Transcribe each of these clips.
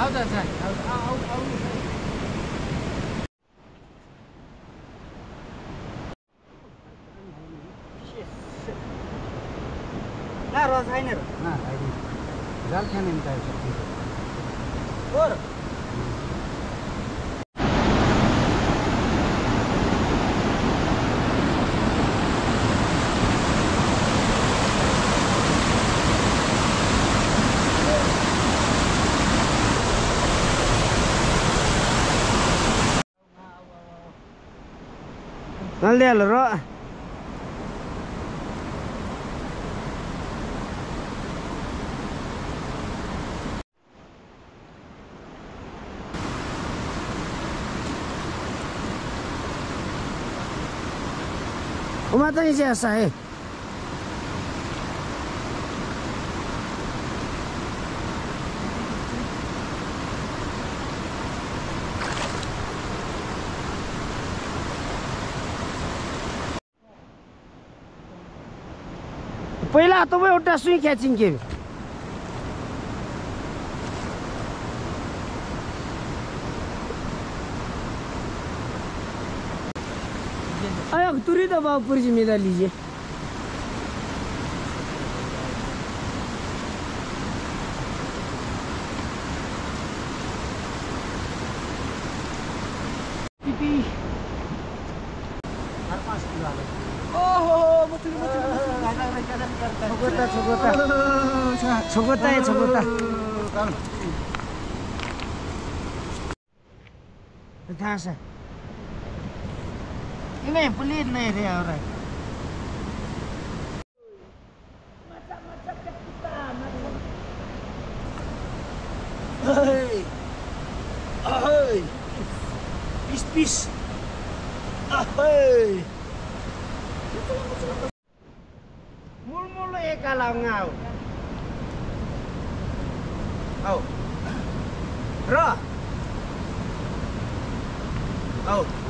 आऊ दाजु आऊ आऊ आउनु है ना ना है जाल खाने nó liền là rõ Ông ta sẽ sao? पहला तो म उठा सुई कैचिंग के? अयोग तुरी तो बापुर जिम्मेदार लीजिए ओहो मथुरी मथुरी। चार पाँच किलो हाल्यो ओहो मछली मछली छोकोता छोकोता छोकोता है छोकोता कहाँ से। नहीं पुलिस नहीं रे और पिस पिस Mul-mul Eh kalau ngau. Oh. Roh. Oh.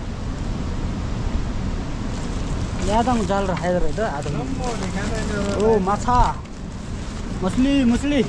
यादङ जाल राखेको रहेछ आदम। ओ माछा। मछली मछली।